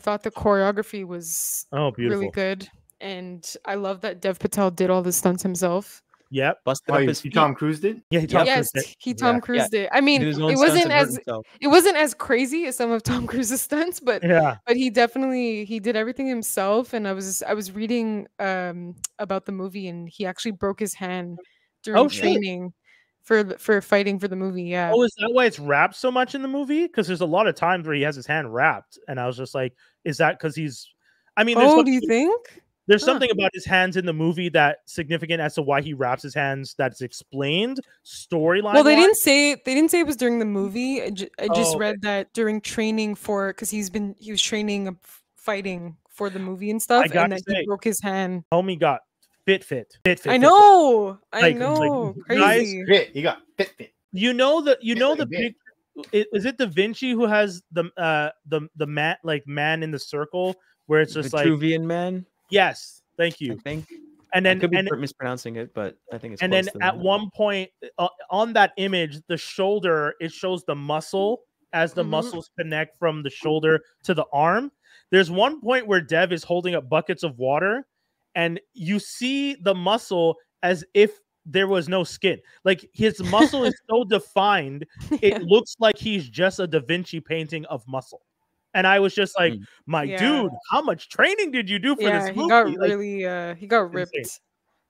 thought the choreography was Oh, beautiful. really good, and I love that Dev Patel did all the stunts himself. Yep. Busted Oh, up his he feet. Tom Cruise did. Yeah, he talked yes, for it. he Tom Yeah. Cruised it. I mean, his it wasn't as it wasn't as crazy as some of Tom Cruise's stunts, but Yeah. but he definitely he did everything himself. And I was I was reading um about the movie, and he actually broke his hand during Oh, shit. For for fighting for the movie. Yeah. Oh, is that why it's wrapped so much in the movie? Because there's a lot of times where he has his hand wrapped, and I was just like, is that because he's? I mean, there's oh, do you think? there's Huh. something about his hands in the movie that significant as to why he wraps his hands. That's explained storyline. Well, they wise. didn't say they didn't say it was during the movie. I, ju- I just Oh, okay. read that during training for because he's been he was training fighting for the movie and stuff, and that say, he broke his hand. Homie got fit, fit, fit, fit. I fit, fit. know, I Like- like, know, guys- crazy. Fit. He got fit. Fit. You know that you Fit know like the big. Is it Da Vinci who has the uh the the man like man in the circle where it's just like Vitruvian man. yes, thank you. I you, think. and I then could be and mispronouncing it, but I think it's. and then at that. one point uh, on that image the shoulder it shows the muscle as the Mhm. muscles connect from the shoulder to the arm there's one point where dev is holding up buckets of water and you see the muscle as if there was no skin like his muscle is so defined Yeah. it looks like he's just a da vinci painting of muscle and i was just like Mm. my Yeah. dude how much training did you do for yeah, this he got Like- really uh he got insane. ripped.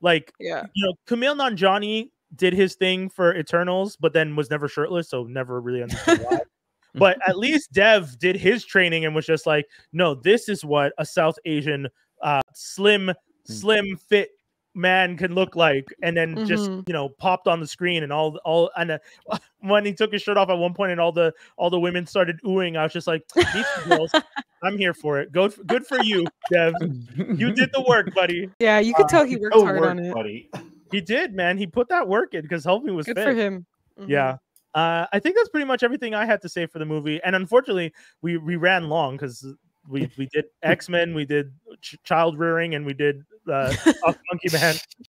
like Yeah. you know, Kumail Nanjiani did his thing for Eternals, but then was never shirtless, so never really understood why. but at least Dev did his training and was just like, no, this is what a South Asian uh slim, slim, fit man can look like, and then just Mhm. you know popped on the screen and all all and uh, when he took his shirt off at one point and all the all the women started oohing, I was just like, these girls, I'm here for it. Go good for you, Dev. You did the work, buddy. Yeah, you could Uh, tell he worked Go hard work, on it. buddy. He did, man. He put that work in because Helping was Good fit. for him. Mhm. Yeah. Uh, I think that's pretty much everything I had to say for the movie. And unfortunately, we we ran long because we we did X Men, we did ch- child rearing, and we did uh, Monkey Man.